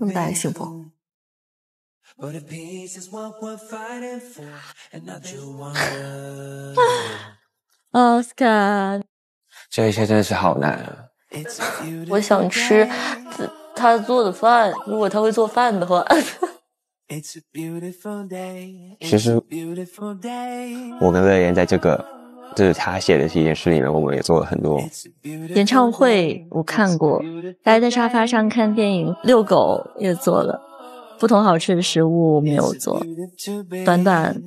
那么大的幸福。奥斯卡，这一切真的是好难啊！我想吃他做的饭，如果他会做饭的话。其实，我跟乐言在这个就是他写的这件事里面，我们也做了很多。演唱会我看过，待在沙发上看电影、遛狗也做了，不同好吃的食物没有做。短短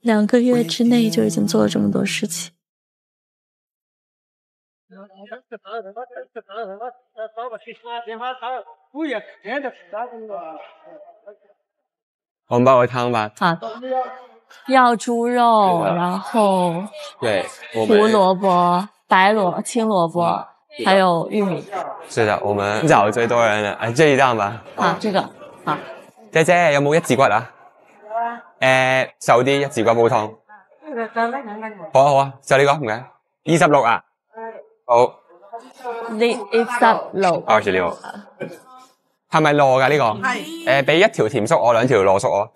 两个月之内就已经做了这么多事情。红包汤吧。好，要猪肉，然后对，胡萝卜、白萝、青萝卜，还有玉米。是的，我们找最多人了，哎，这一档吧。好，这个好。姐姐有冇一字骨啊？誒，瘦啲一字骨煲湯。好啊好啊，就呢個唔該。二十六啊。好。呢二十六。二十六。係咪糯噶呢個？係。誒，俾一條甜粟，我兩條糯粟我。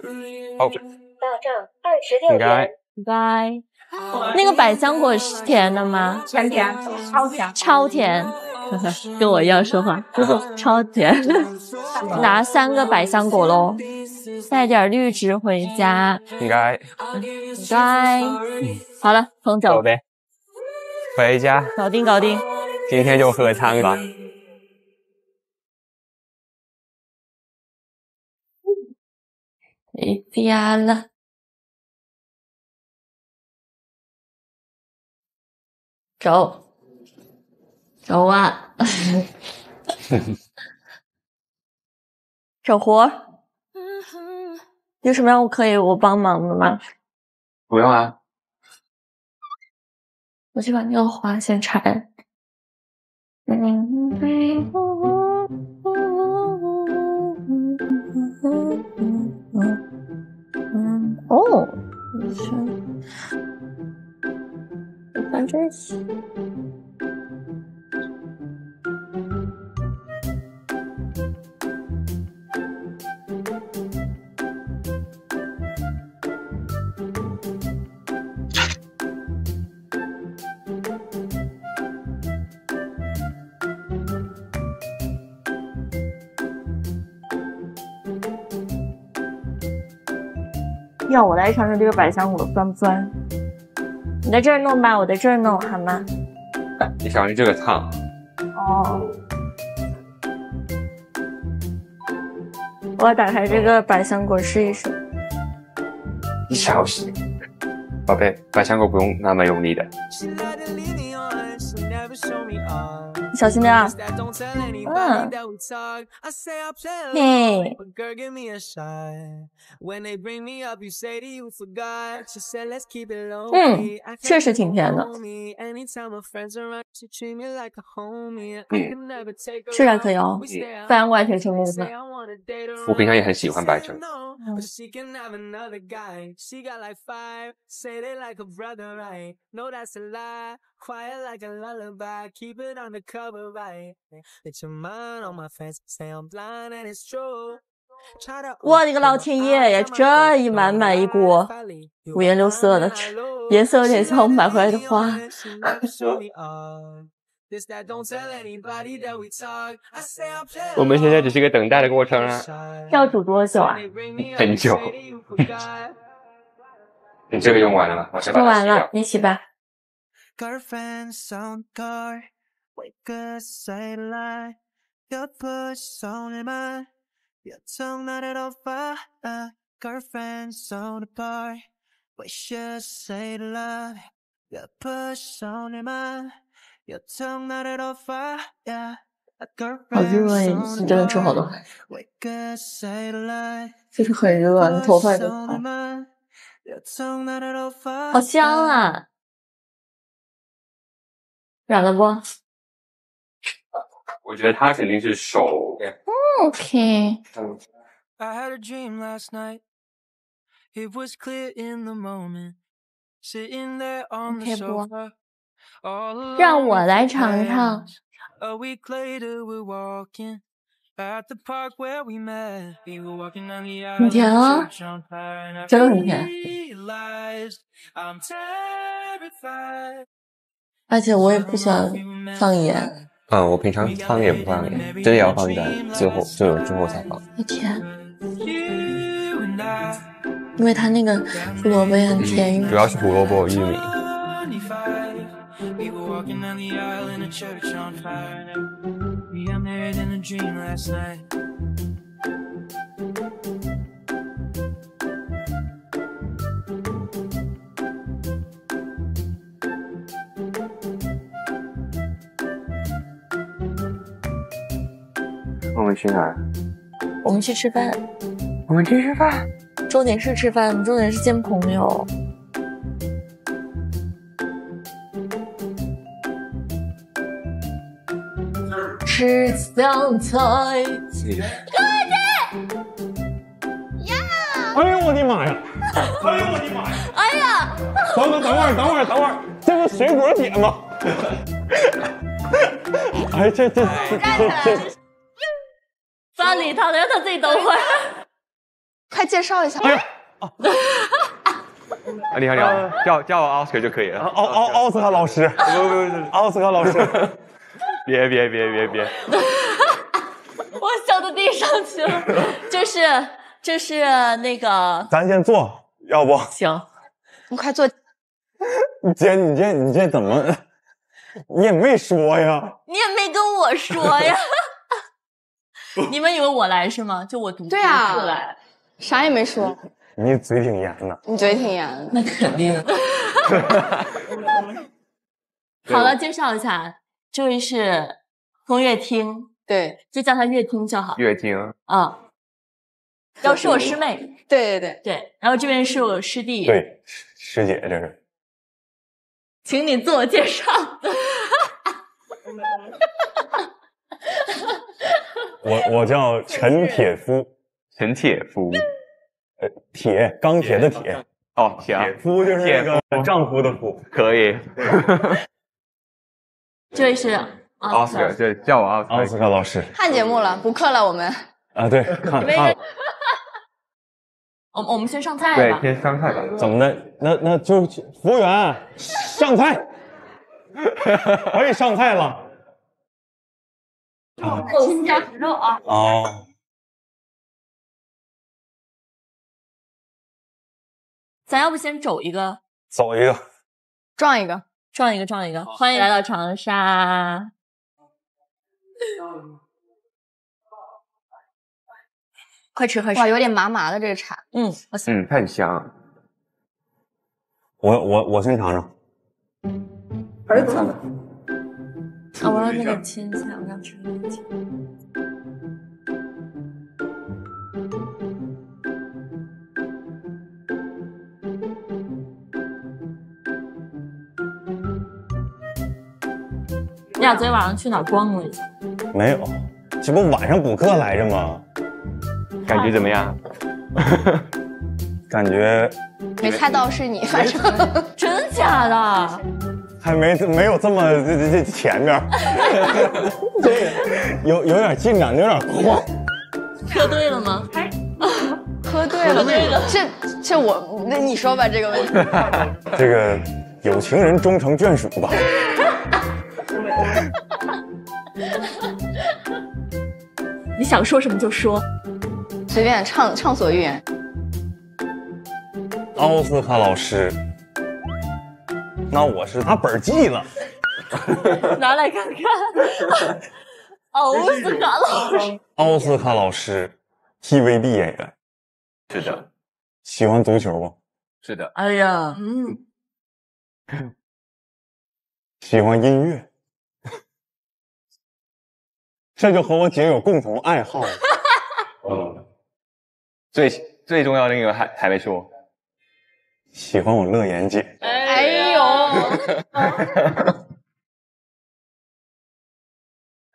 好。到账二十六。唔該。唔該。那个百香果是甜的吗？甜甜，超甜。超甜。跟我一樣說話。超甜。拿三个百香果喽，带点绿植回家。应该。应该。好了，捧走。走呗。回家。搞定，搞定。今天就喝汤吧。回家了。走。走啊！找活，有什么样我可以我帮忙的吗？不用啊。我去把那个花先拆。哦，行，放这些。要我来尝尝这个百香果酸不酸？你在这儿弄吧，我在这儿弄好吗？你小心这个烫。哦。我要打开这个百香果试一试。你小心，宝贝，百香果不用那么用力的。小心点啊！嗯，嘿，嗯，确实挺甜的。吃还可以哦，百香果还挺清甜的。我平常也很喜欢百香果。我的个老天爷呀！这一满满一锅，五颜六色的，颜色有点像我买回来的花。我们现在只是个等待的过程啊。要煮多久啊？很久。你这个用完了吗？用完了，你洗吧。好热哎！你真的吃好多汗，就是很热，你头发。好香啊！软了不？我觉得他肯定是手。OK。OK 不？让我来尝尝。很甜啊，真的很甜。而且我也不喜欢放盐。嗯，我平常汤也不放盐，真的要放盐最后，最后之后才放。我天，因为它那个胡萝卜也很甜。主要是胡萝卜、玉米。我们去哪儿？我们去吃饭。我们去吃饭。重点是吃饭，重点是见朋友。吃香菜。哥姐！呀！哎呦我的妈呀！哎呦我的妈呀！哎呀！等等等会儿，等会儿，等会儿，这是水果姐吗？哎，这这这这。理他了，让他自己等会儿。快介绍一下。哎呀！啊，你好，你好，叫叫我奥斯卡就可以了。奥奥奥斯卡老师，不不不，奥斯卡老师，别别别别别！我笑到地上去了。这是这是那个，咱先坐，要不？行，你快坐。姐，你这你这怎么？你也没说呀？你也没跟我说呀？你们以为我来是吗？就我独自来，啥也没说。你嘴挺严的，你嘴挺严。那肯定。好了，介绍一下，这位是风月厅，对，就叫他月厅就好。月厅啊，然后是我师妹。对对对对，然后这边是我师弟。对，师姐这是。请你自我介绍。我我叫陈铁夫，陈铁夫，呃，铁钢铁的铁，哦，铁夫就是那个丈夫的夫，可以。这位是奥斯卡，对，叫我奥奥斯卡老师。看节目了，补课了，我们。啊，对，看看了。我我们先上菜吧。对，先上菜吧。怎么的？那那就服务员上菜，可以上菜了。肉丝加食肉啊！哦，咱要不先走一个？走一个，撞一个，撞一个，撞一个！欢迎来到长沙。快吃快吃！哇，有点麻麻的这个茶。嗯，嗯，它很香。我我我先尝尝。儿子。啊，我要那个青菜，我要吃那个青。你俩昨天晚上去哪逛了一下？没有，这不晚上补课来着吗？感觉怎么样？感觉没猜到是你，反正 真假的。还没没有这么这这这前面，这有有点进展有点快。喝对了吗？喝对了，对了。这这我那你说吧这个问题。这个有情人终成眷属吧。你想说什么就说，随便畅畅所欲言。奥斯卡老师。那我是拿本记了，拿来看看。奥斯卡老师，奥斯卡老师，TVB 演员，是的。喜欢足球不？是的。哎呀，嗯。喜欢音乐，这就和我姐有共同爱好。嗯。最最重要的一个还还没说。喜欢我乐言姐。哎呦！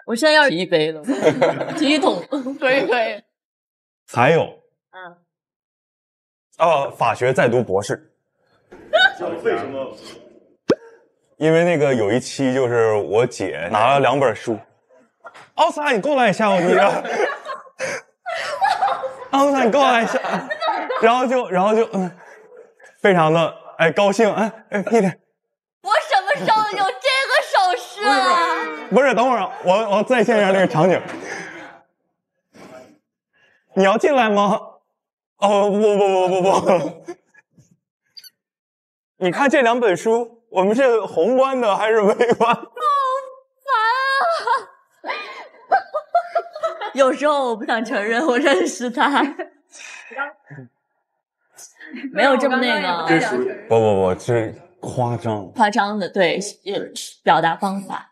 我现在要提一杯了，提一桶，可 以可以。还有，嗯，哦，法学在读博士。为什么？因为那个有一期就是我姐拿了两本书。奥斯卡，你过来一下，我你。奥斯卡你过来一下，然后就然后就嗯，非常的哎高兴哎哎一点，我有这个手势了？不是等会儿我我再现一下这个场景，你要进来吗？哦不不不不不不，你看这两本书，我们是宏观的还是微观？好烦啊有时候我不想承认我认识他，没有这么那个不不不，这夸张。夸张的，对，有表达方法。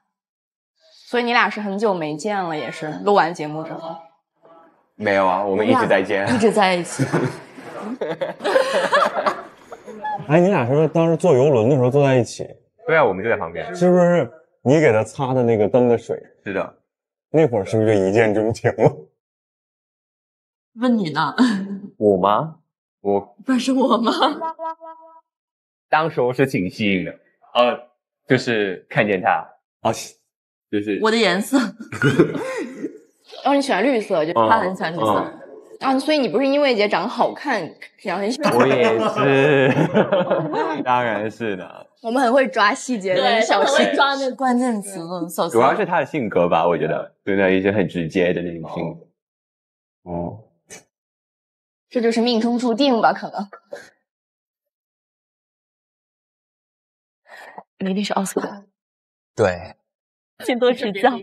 所以你俩是很久没见了，也是录完节目之后。没有啊，我们一直在见。一直在一起。哎，你俩是不是当时坐游轮的时候坐在一起？对啊，我们就在旁边。是不是你给他擦的那个灯的水？是的。那会儿是不是就一见钟情了？问你呢？我吗？我不是我吗？当时我是挺吸引的，呃，就是看见他啊，就是我的颜色。哦，你喜欢绿色，就他很喜欢绿色。啊，所以你不是因为姐长得好看，然后很喜欢？我也是，当然是的。我们很会抓细节的，小心抓那个关键词。主要是他的性格吧，我觉得，对那一些很直接的那种性格。哦，这就是命中注定吧？可能。你一定是奥斯卡。对。请多指教。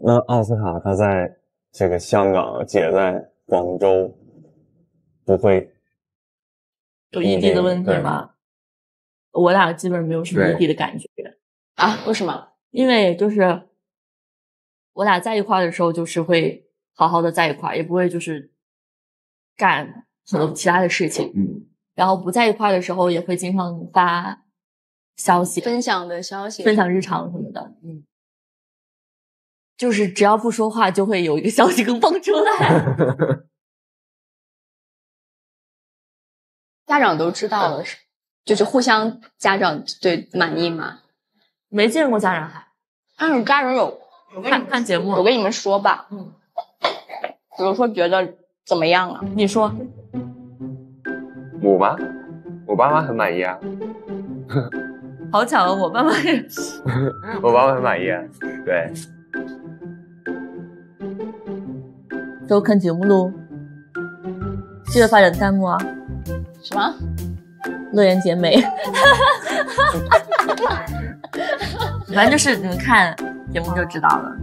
那奥斯卡他在。这个香港姐在广州，不会有异地的问题吗？我俩基本没有什么异地的感觉啊？为什么？因为就是我俩在一块的时候，就是会好好的在一块，也不会就是干很多其他的事情。嗯。然后不在一块的时候，也会经常发消息、分享的消息、分享日常什么的。嗯。就是只要不说话，就会有一个消息更蹦出来。家长都知道了，是就是互相家长对满意吗？没见过家长还，但是家长有看看节目。我跟你们说吧，嗯，比如说觉得怎么样啊？你说，我吗？我爸妈很满意啊。好巧啊，我爸妈也是。我爸妈很满意啊，对。都看节目喽，记得发点弹幕啊！什么？乐园姐美，反正就是你们看节目就知道了。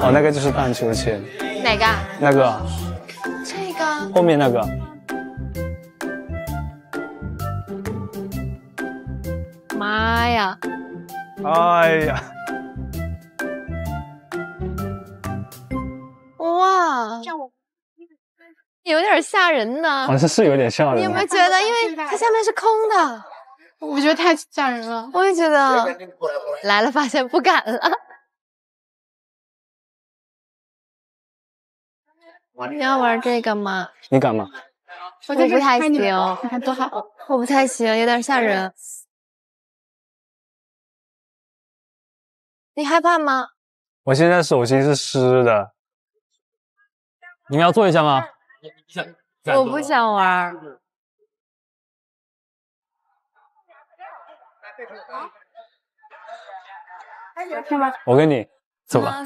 哦，那个就是荡秋千。哪个？那个。这个。后面那个。妈呀！哎呀！哇！有点吓人呢。好像是有点吓人。你有没有觉得，因为它下面是空的？我觉得太吓人了。我也觉得。来了，发现不敢了。你要玩这个吗？你敢吗？我不太行，你看多好。我不太行，有点吓人。你害怕吗？我现在手心是湿的。你们要做一下吗？我不想玩。我跟你走吧。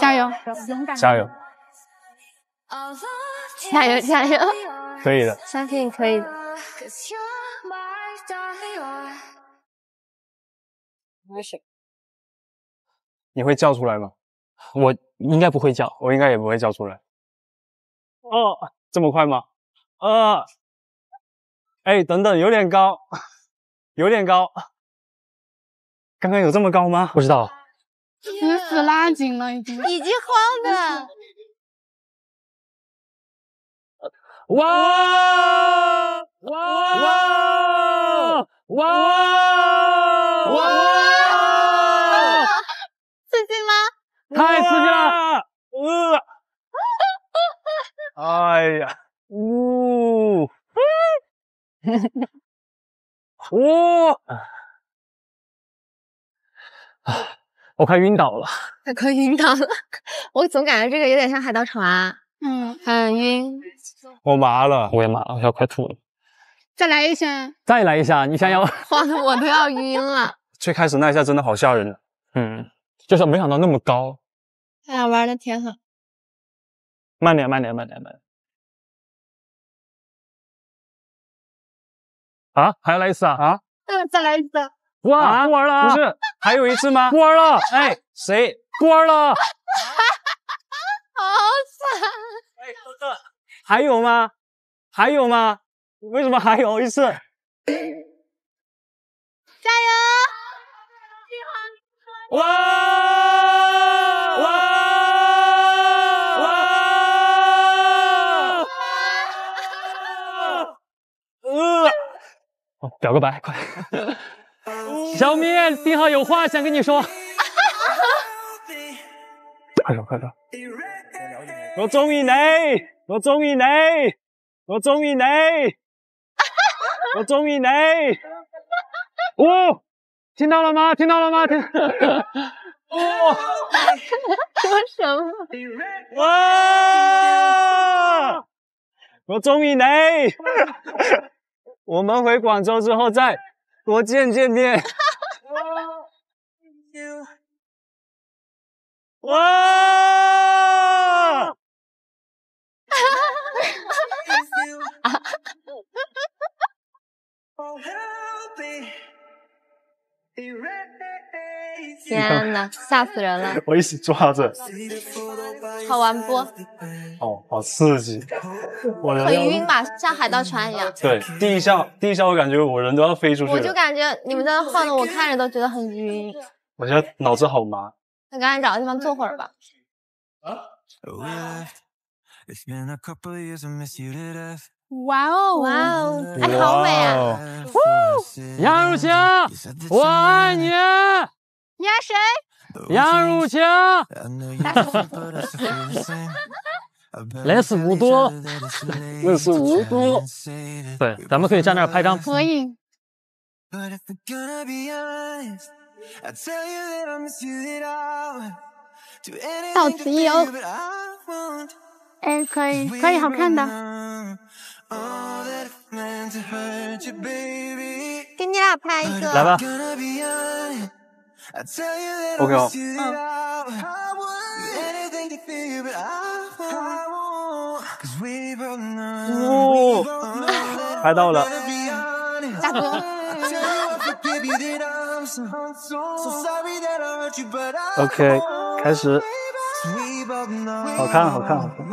加油，加油。加油加油！可以的，相信你可以的。没事。你会叫出来吗？我应该不会叫，我应该也不会叫出来。哦，这么快吗？呃，哎，等等，有点高，有点高。刚刚有这么高吗？不知道。死死拉紧了，已经，已经慌的。哇哇哇！哇哇！刺激吗？太刺激了！呃，哎呀，呜，呜，啊，我快晕倒了。快晕倒了，我总感觉这个有点像海盗船，嗯，很晕。我麻了，我也麻了，我要快吐了。再来一下。再来一下，你想要？晃的我都要晕了。最开始那一下真的好吓人，嗯，就是没想到那么高。哎呀玩的挺好。慢点，慢点，慢点，慢点。啊，还要来一次啊？啊？嗯，再来一次。哇，不玩了？不是，还有一次吗？不玩了。哎，谁不玩了？哥哥，还有吗？还有吗？为什么还有一次？加油！哇哇哇！呃，哦，表个白，快！小面，丁浩有话想跟你说。快说快说！我中意你，我中意你，我中意你，我中意你。哦，听到了吗？听到了吗？听。哦，说什么？哇！我中意你。我们回广州之后再多见见面。哇！天呐，吓死人了！我一起抓着，好玩不？哦，好刺激！我很晕吧，像海盗船一样。对，第一下，第一下我感觉我人都要飞出去了。我就感觉你们在那晃的，我看着都觉得很晕。我现在脑子好麻。那赶紧找个地方坐会儿吧。哇哦哇哦，哎，好美啊！杨汝晴，我爱你。你爱谁？杨汝晴。雷死无多，雷死无多。对，咱们可以站那儿拍张。可以。到此一游。哎，可以，可以，好看的。给你俩拍一个。来吧。OK 哦。哦，拍到了。大哥。OK，开始。好看，好看，好看。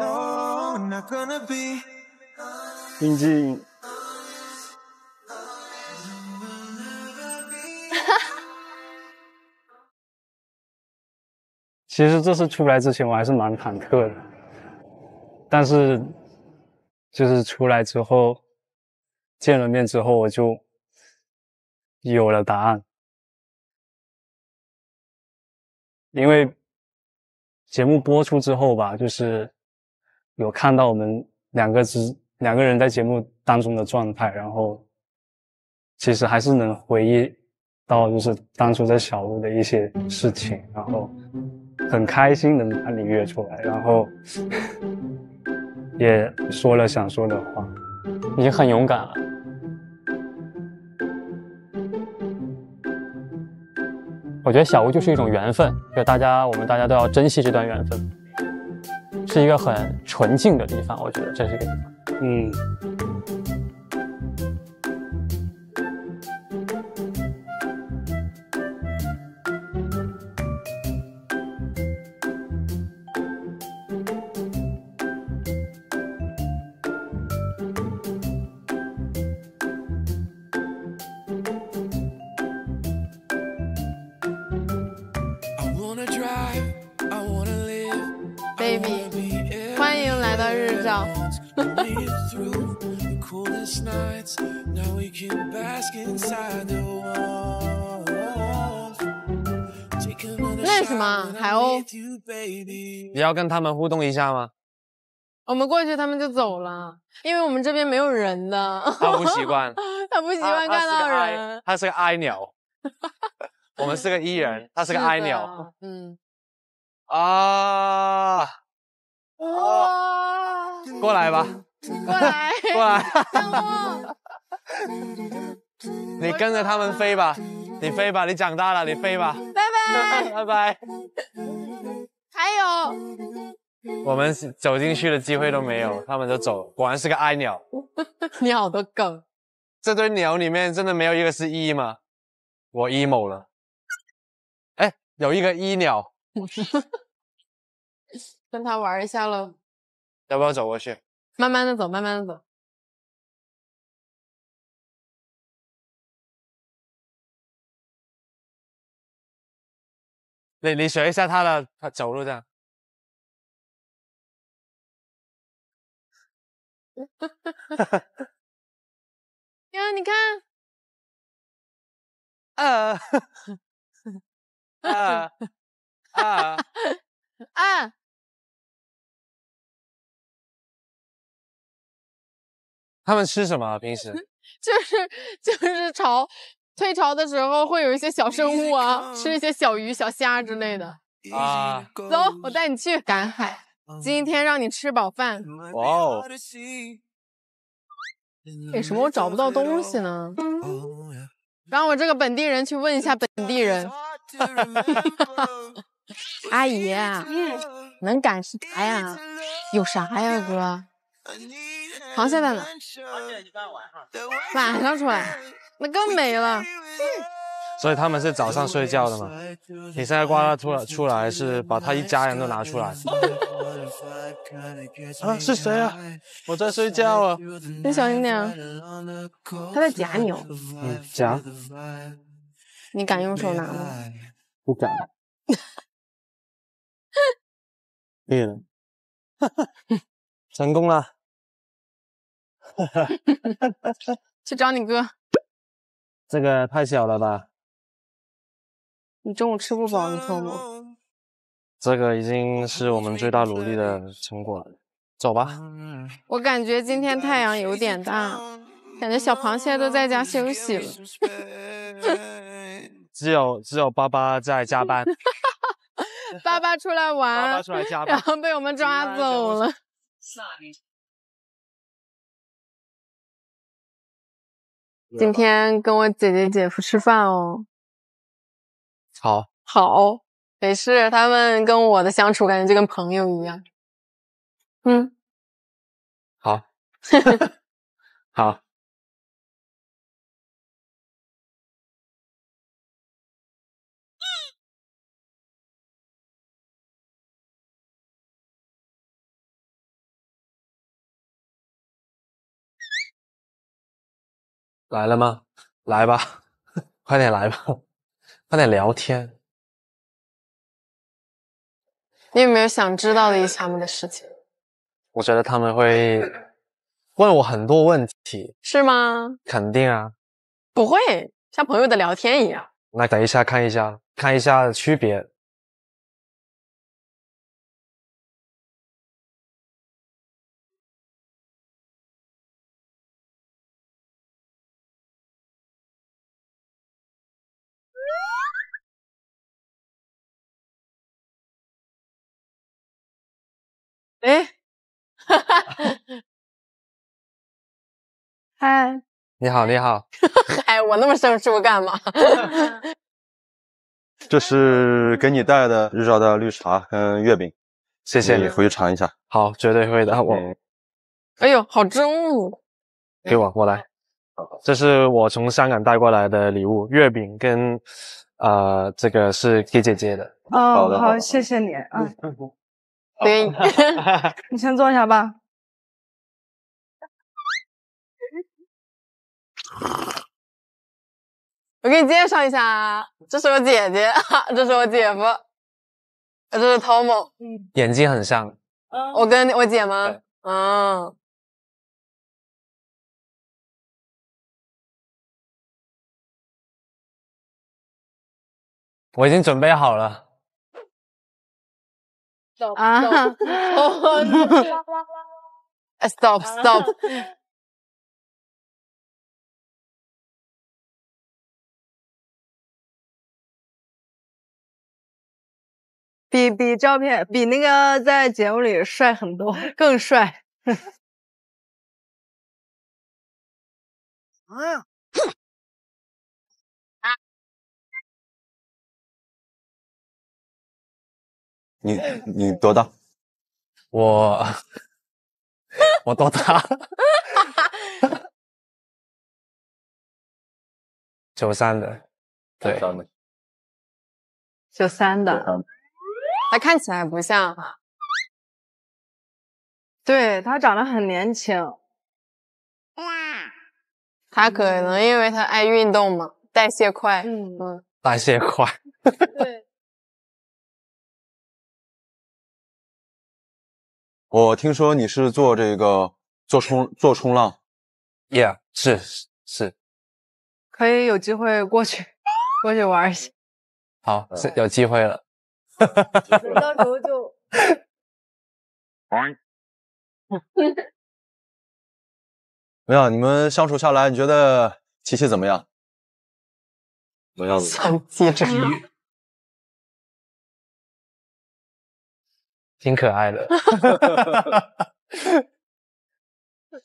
宁静。其实这次出来之前我还是蛮忐忑的，但是就是出来之后见了面之后我就有了答案，因为节目播出之后吧，就是有看到我们两个之两个人在节目当中的状态，然后其实还是能回忆到就是当初在小屋的一些事情，然后。很开心能把你约出来，然后也说了想说的话，已经很勇敢了。我觉得小屋就是一种缘分，就大家我们大家都要珍惜这段缘分，是一个很纯净的地方。我觉得这是一个地方，嗯。你要跟他们互动一下吗？我们过去他们就走了，因为我们这边没有人的。他不习惯，他不喜他他欢看到人。他是个 I 鸟。我们是个 E 人，他是个 I 鸟。嗯，啊！哇，过来吧，过来，过来。你跟着他们飞吧，你飞吧，你长大了，你飞吧，拜拜。拜拜。还有，我们走进去的机会都没有，他们就走了，果然是个爱鸟。你好多梗。这堆鸟里面真的没有一个是一吗？我 emo 了。哎，有一个一鸟，跟他玩一下喽，要不要走过去？慢慢的走，慢慢的走。你你学一下他的他走路这样。呀，你看，啊啊啊！啊，他们吃什么啊？平时就是就是潮退潮的时候会有一些小生物啊，吃一些小鱼、小虾之类的。啊，走，我带你去赶海，今天让你吃饱饭。哇哦！为什么我找不到东西呢？让我这个本地人去问一下本地人。阿姨，能赶啥呀？有啥呀，哥？螃蟹在哪？晚上出来，那更没了。所以他们是早上睡觉的嘛？你现在挂他出来出来是把他一家人都拿出来。啊，是谁啊？我在睡觉啊。你小心点啊，他在夹你哦。嗯，夹。你敢用手拿吗？不敢。对 了，成功了。去找你哥。这个太小了吧？你中午吃不饱，你说吗？这个已经是我们最大努力的成果了。走吧。我感觉今天太阳有点大，感觉小螃蟹都在家休息了。只有只有爸爸在加班。爸爸出来玩，爸爸出来加班，然后被我们抓走了。今天跟我姐姐姐夫吃饭哦。好，好，没事。他们跟我的相处感觉就跟朋友一样。嗯，好，好。来了吗？来吧，快点来吧，快点聊天。你有没有想知道的一些他们的事情？我觉得他们会问我很多问题。是吗？肯定啊。不会，像朋友的聊天一样。那等一下看一下，看一下区别。哎，哈哈 嗨，你好，你好。嗨，我那么生疏干嘛？这是给你带的日照的绿茶跟月饼，谢谢你，回去尝一下。好，绝对会的。我，哎呦，好重！给我，我来。这是我从香港带过来的礼物，月饼跟呃，这个是给姐姐的。哦，好，谢谢你。嗯，对 你先坐下吧。我给你介绍一下啊这是我姐姐 这是我姐夫这是 tom 眼睛很像我跟我姐吗嗯。我已经准备好了啊！Stop stop！比比照片比那个在节目里帅很多，更帅。啊！你你多大？我 我多大？九三的，对，九三的，他看起来不像，对他长得很年轻。他可能因为他爱运动嘛，代谢快。嗯嗯，代谢快。对。我听说你是做这个做冲做冲浪，Yeah，是是，可以有机会过去过去玩一下。好，是有机会了。到时候就。没有，你们相处下来，你觉得琪琪怎么样？怎么样子？三阶之挺可爱的，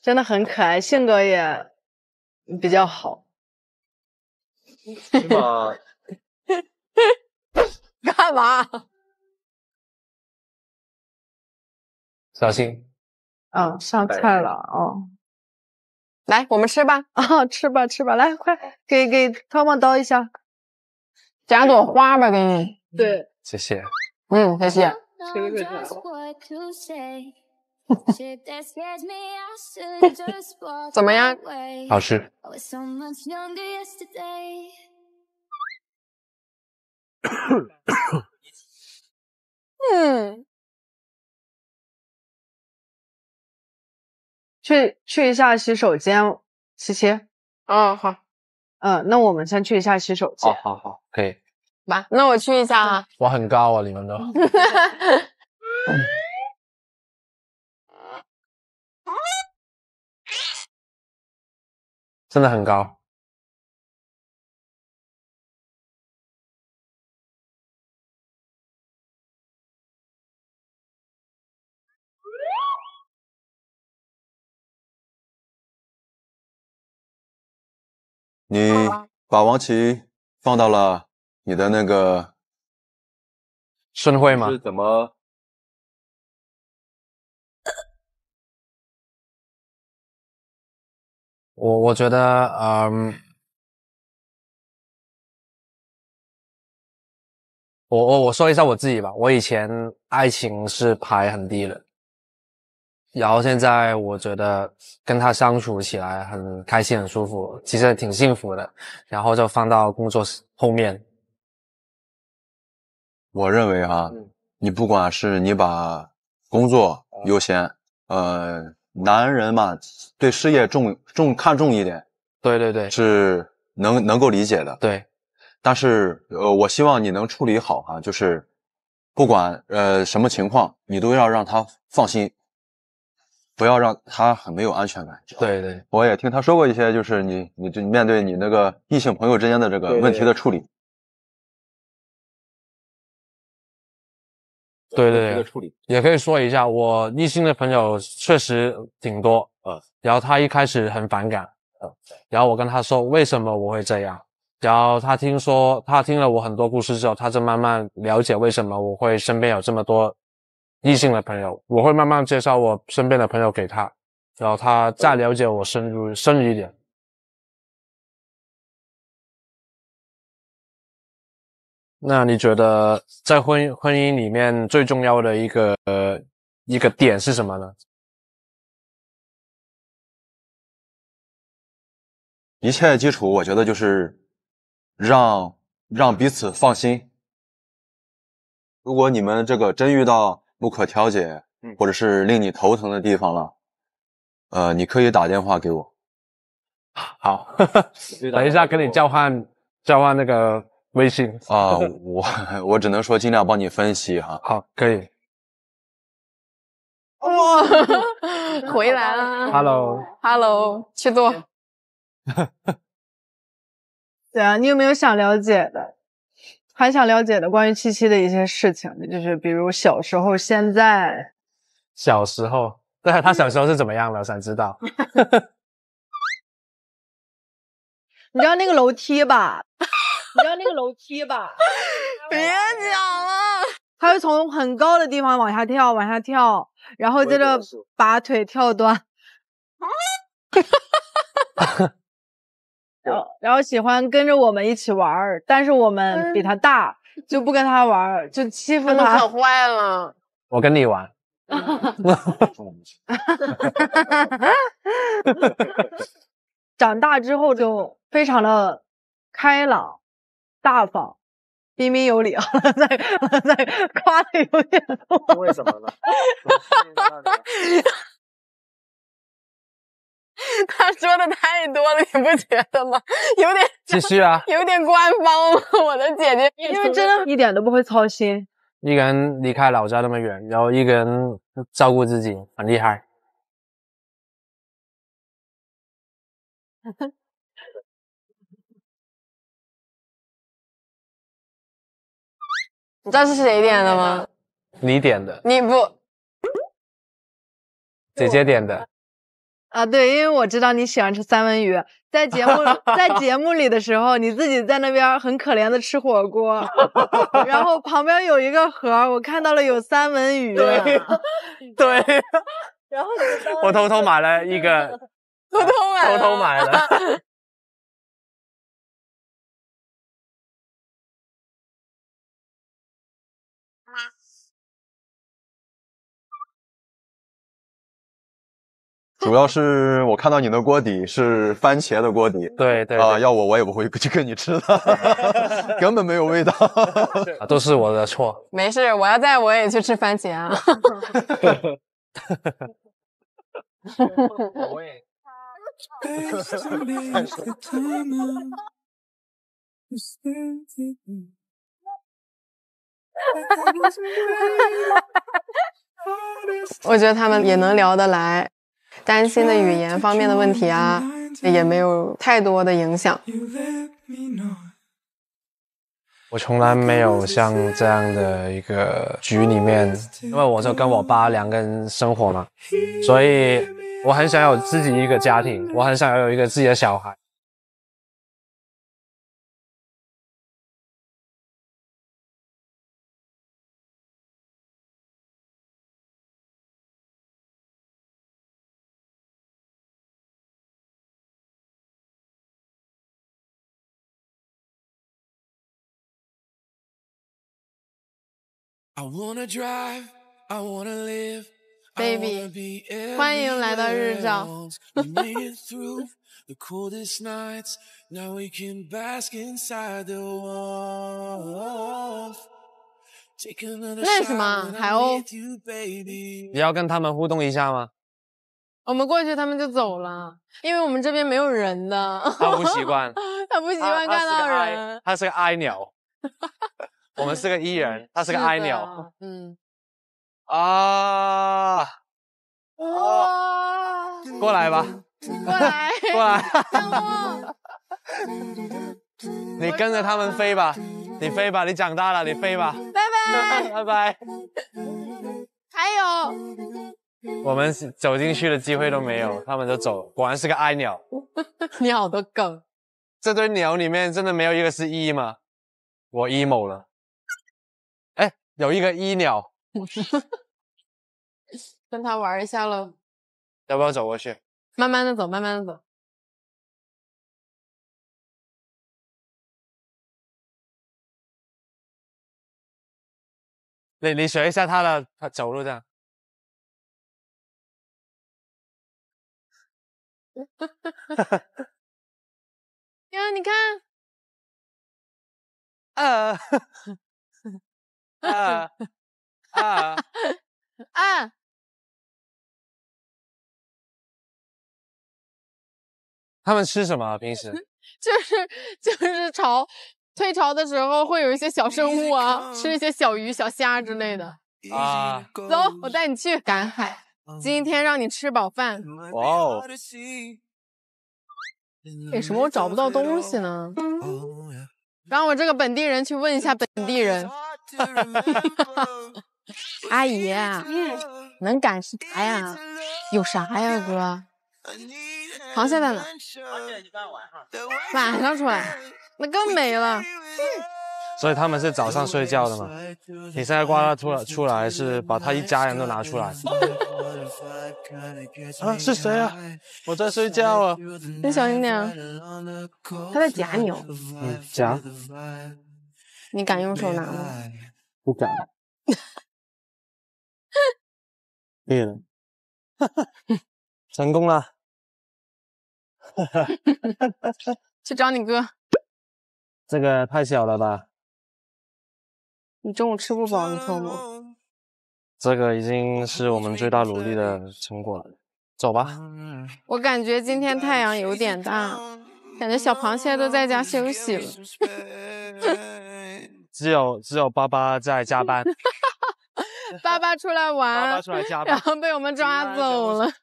真的很可爱，性格也比较好。起码 干嘛？小心。嗯，上菜了哦。来，我们吃吧。啊，吃吧，吃吧，来，快给给汤姆倒一下，夹朵花吧，给你。对，谢谢。嗯，谢谢。怎么样？好吃。嗯，去去一下洗手间，琪琪。哦，好。嗯，那我们先去一下洗手间。好好好，可以。吧，那我去一下啊。我很高啊，你们都。真的很高。你把王琦放到了。你的那个盛会吗？是怎么？我我觉得，嗯，我我我说一下我自己吧。我以前爱情是排很低的，然后现在我觉得跟他相处起来很开心、很舒服，其实挺幸福的。然后就放到工作后面。我认为哈，你不管是你把工作优先，呃，男人嘛，对事业重重看重一点，对对对，是能能够理解的。对，但是呃，我希望你能处理好哈，就是不管呃什么情况，你都要让他放心，不要让他很没有安全感。对对，我也听他说过一些，就是你你就面对你那个异性朋友之间的这个问题的处理。对对对，也可以说一下，我异性的朋友确实挺多，呃，然后他一开始很反感，呃，然后我跟他说为什么我会这样，然后他听说他听了我很多故事之后，他就慢慢了解为什么我会身边有这么多异性的朋友，我会慢慢介绍我身边的朋友给他，然后他再了解我深入深入一点。那你觉得在婚婚姻里面最重要的一个呃一个点是什么呢？一切基础，我觉得就是让让彼此放心。如果你们这个真遇到不可调解，或者是令你头疼的地方了，呃，你可以打电话给我。好，等一下跟你交换交换那个。微信啊，我 我只能说尽量帮你分析哈。好，可以。哇，回来了。Hello，Hello，去坐。对啊，你有没有想了解的，还想了解的关于七七的一些事情？就是比如小时候、现在。小时候，对啊，他小时候是怎么样的？我想知道。你知道那个楼梯吧？你知道那个楼梯吧？别讲了。他会从很高的地方往下跳，往下跳，然后接着把腿跳断。然后，然后喜欢跟着我们一起玩儿，但是我们比他大，就不跟他玩儿，就欺负他。可坏了。我跟你玩。长大之后就非常的开朗、大方、彬彬有礼啊，在 在夸的有点多。为什么呢？他说的太多了，你不觉得吗？有点继续啊，有点官方了。我的姐姐，因为真的一点都不会操心。一个人离开老家那么远，然后一个人照顾自己，很厉害。你知道是谁点的吗？你点的，你不，姐姐点的。啊，对，因为我知道你喜欢吃三文鱼，在节目 在节目里的时候，你自己在那边很可怜的吃火锅，然后旁边有一个盒，我看到了有三文鱼，对，对，然后我偷偷买了一个，偷偷买，偷偷买了。主要是我看到你的锅底是番茄的锅底，对对啊，要我我也不会去跟你吃的，根本没有味道，啊都是我的错。没事，我要在我也去吃番茄啊。我也。我觉得他们也能聊得来。担心的语言方面的问题啊，也没有太多的影响。我从来没有像这样的一个局里面，因为我就跟我爸两个人生活嘛，所以我很想有自己一个家庭，我很想要有一个自己的小孩。baby，欢迎来到日照。We made it through the coldest nights. Now we can bask inside the warmth. Take another 那是什么海鸥？with you, baby. 你要跟他们互动一下吗？我们过去，他们就走了，因为我们这边没有人的。他不习惯，他不习惯看到人。他是个哀鸟。我们是个 E 人，他是个哀鸟。嗯。啊！哇！过来吧，过来，过来。你跟着他们飞吧，你飞吧，你长大了，你飞吧。拜拜，拜拜。还有，我们走进去的机会都没有，他们就走。果然是个哀鸟。鸟的梗。这堆鸟里面真的没有一个是 E 吗？我 emo 了。哎，有一个医鸟 跟他玩一下喽。要不要走过去？慢慢的走，慢慢的走。你你学一下他的他走路这样。呀，你看，啊啊啊 啊！他们吃什么啊？平时 就是就是潮退潮的时候会有一些小生物啊，吃一些小鱼、小虾之类的。啊，走，我带你去赶海。今天让你吃饱饭。哇哦，为什么我找不到东西呢？让我这个本地人去问一下本地人。阿姨，能赶啥呀？有啥呀，哥？螃蟹在哪？晚上出来，那更没了。所以他们是早上睡觉的嘛？你现在挂他出来出来是把他一家人都拿出来。啊，是谁啊？我在睡觉啊。你小心点，他在夹你哦。嗯，夹。你敢用手拿吗？不敢。对了，成功了。去找你哥。这个太小了吧？你中午吃不饱，你说吗？这个已经是我们最大努力的成果了。走吧。我感觉今天太阳有点大，感觉小螃蟹都在家休息了。只有只有爸爸在加班。爸爸出来玩，爸爸出来加班，然后被我们抓走了。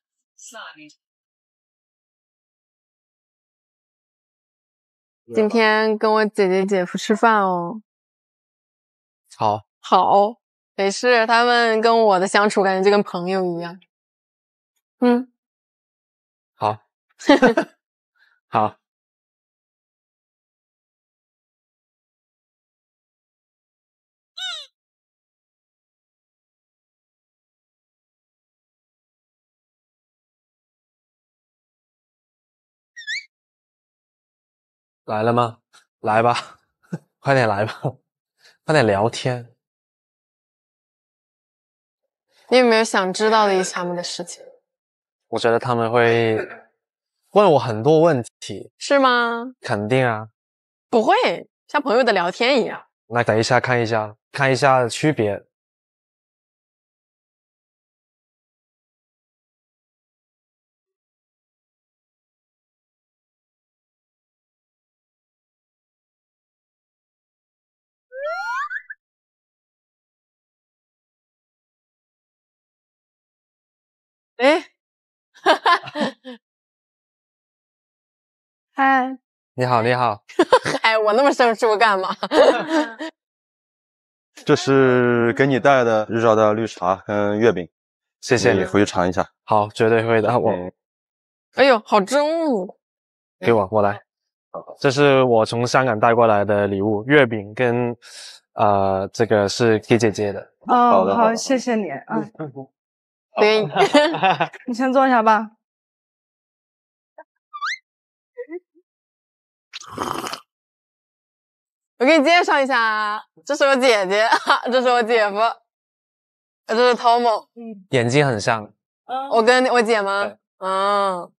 今天跟我姐姐姐夫吃饭哦。好，好，没事。他们跟我的相处感觉就跟朋友一样。嗯，好，好。来了吗？来吧，快点来吧。快点聊天。你有没有想知道的一些他们的事情？我觉得他们会问我很多问题。是吗？肯定啊。不会，像朋友的聊天一样。那等一下看一下，看一下区别。哎，哈哈，嗨，你好，你好，嗨，我那么生疏干嘛？这是给你带的日照的绿茶跟月饼，谢谢你回去尝一下。好，绝对会的。我，哎呦，好重哦！给我，我来。这是我从香港带过来的礼物，月饼跟呃，这个是给姐姐的。哦，好，谢谢你啊。对，你先坐下吧。我给你介绍一下啊，这是我姐姐，这是我姐夫，这是 Tom。眼睛很像。我跟我姐吗？嗯。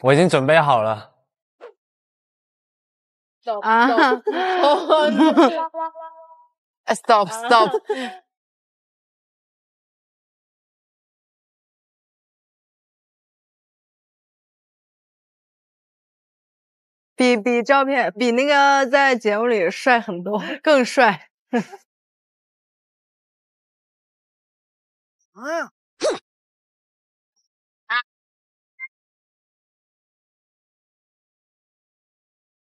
我已经准备好了。啊！Stop stop！比比照片，比那个在节目里帅很多，更帅。啊！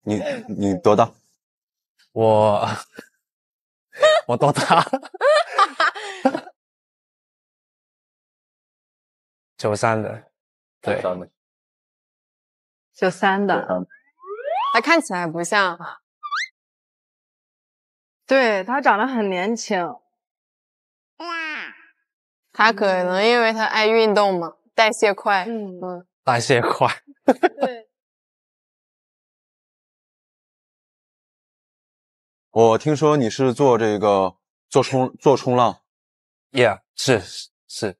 你你多大？我 我多大？九三的，对，九三的，他看起来不像，对他长得很年轻。他可能因为他爱运动嘛，代谢快，嗯嗯，代谢快，对。我听说你是做这个做冲做冲浪，Yeah，是是，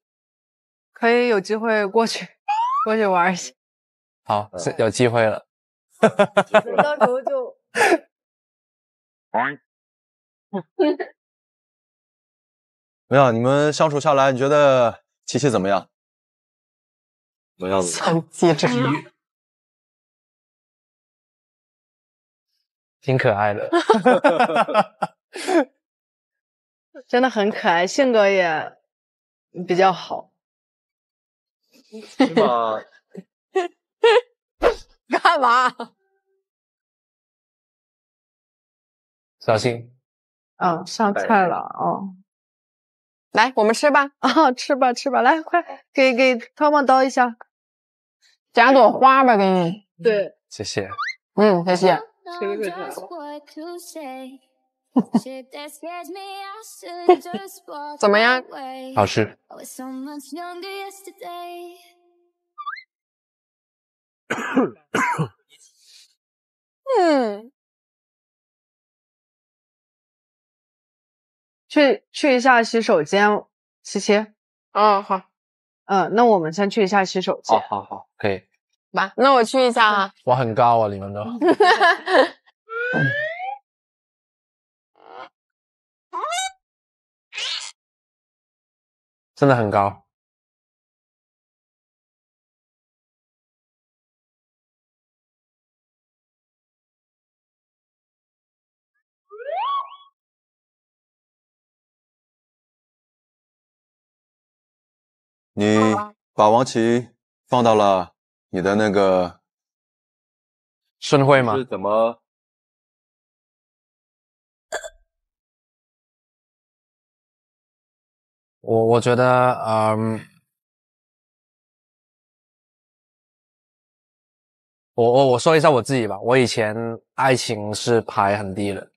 可以有机会过去 过去玩一下。好，是有机会了。到时候就。没有，你们相处下来，你觉得琪琪怎么样？怎么样子？像记者，挺可爱的。真的很可爱，性格也比较好。起 码干嘛？小心，嗯，上菜了哦。来，我们吃吧。啊，吃吧吃吧，来快给给汤姆刀一下。夹朵花吧，给你。对，谢谢。嗯，谢谢。怎么样？好吃。嗯，去去一下洗手间，琪琪。哦，好。嗯，那我们先去一下洗手间。好好好，可以。吧，那我去一下啊。我很高啊，你们都。真的很高。你把王琦放到了你的那个盛会吗？是怎么？我我觉得，嗯，我我我说一下我自己吧。我以前爱情是排很低的，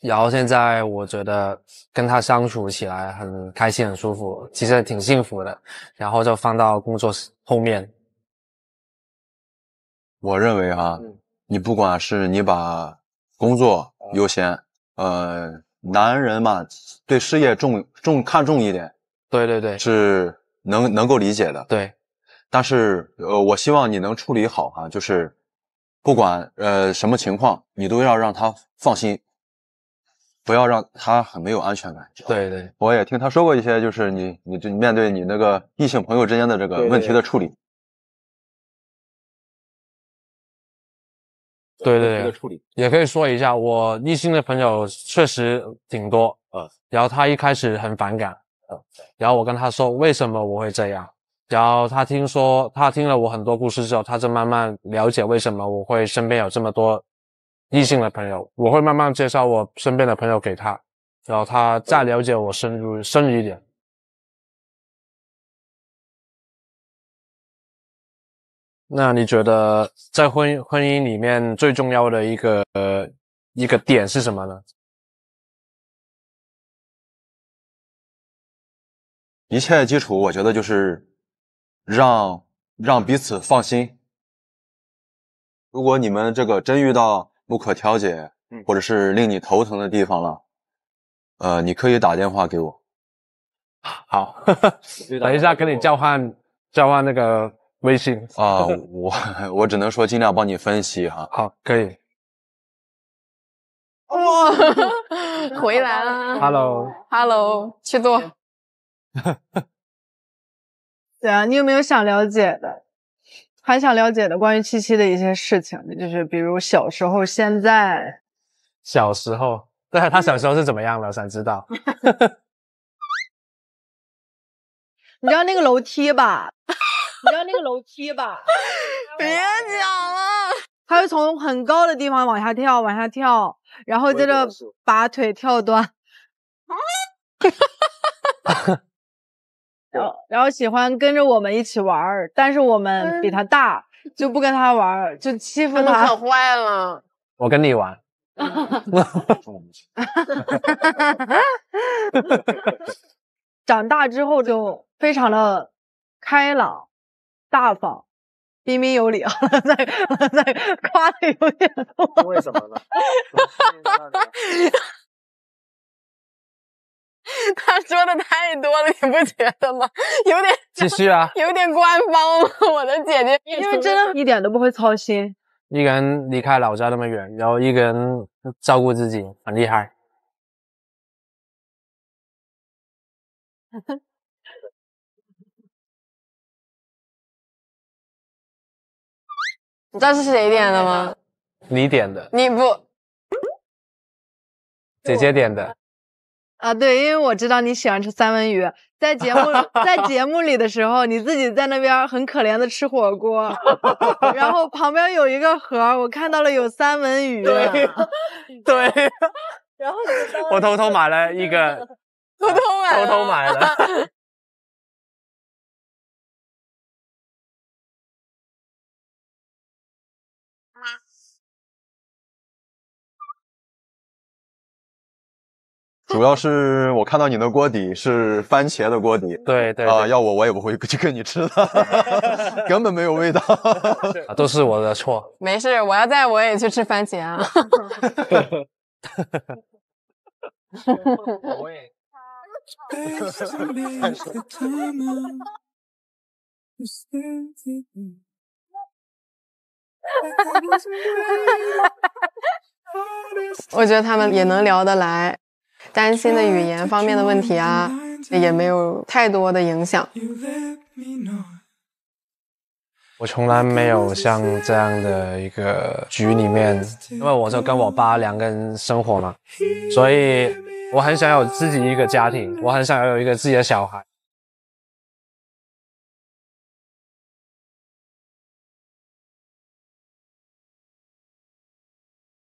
然后现在我觉得跟他相处起来很开心、很舒服，其实挺幸福的。然后就放到工作后面。我认为哈，你不管是你把工作优先，呃。男人嘛，对事业重重看重一点，对对对，是能能够理解的。对，但是呃，我希望你能处理好哈，就是不管呃什么情况，你都要让他放心，不要让他很没有安全感。对对，我也听他说过一些，就是你你就面对你那个异性朋友之间的这个问题的处理。对对对，也可以说一下，我异性的朋友确实挺多，呃，然后他一开始很反感，呃，然后我跟他说为什么我会这样，然后他听说他听了我很多故事之后，他就慢慢了解为什么我会身边有这么多异性的朋友，我会慢慢介绍我身边的朋友给他，然后他再了解我深入深入一点。那你觉得在婚婚姻里面最重要的一个呃一个点是什么呢？一切基础，我觉得就是让让彼此放心。如果你们这个真遇到不可调解，或者是令你头疼的地方了，呃，你可以打电话给我。好，等一下跟你交换交换那个。微信啊，我 我只能说尽量帮你分析哈。好，可以。哇，回来了。Hello，Hello，去做。对啊，你有没有想了解的？还想了解的关于七七的一些事情，就是比如小时候、现在。小时候，对他小时候是怎么样了？我想知道。你知道那个楼梯吧？你知道那个楼梯吧？别讲了，他会从很高的地方往下跳，往下跳，然后接着把腿跳断。然后，然后喜欢跟着我们一起玩儿，但是我们比他大，就不跟他玩儿，就欺负他。可坏了。我跟你玩。长大之后就非常的开朗。大方，彬彬有礼啊！在在夸的有点多。为什么呢？他说的太多了，你不觉得吗？有点继续啊，有点官方了。我的姐姐，因为真的一点都不会操心。一个人离开老家那么远，然后一个人照顾自己，很厉害。你知道是谁点的吗？你点的，你不，姐姐点的。啊，对，因为我知道你喜欢吃三文鱼，在节目 在节目里的时候，你自己在那边很可怜的吃火锅，然后旁边有一个盒，我看到了有三文鱼。对，对，然后我偷偷买了一个，偷偷买，偷偷买了。主要是我看到你的锅底是番茄的锅底，对对啊，要我我也不会 去跟你吃的，根本没有味道，都是我的错。没事，我要在我也去吃番茄啊。我也。我觉得他们也能聊得来。担心的语言方面的问题啊，也没有太多的影响。我从来没有像这样的一个局里面，因为我就跟我爸两个人生活嘛，所以我很想有自己一个家庭，我很想要有一个自己的小孩。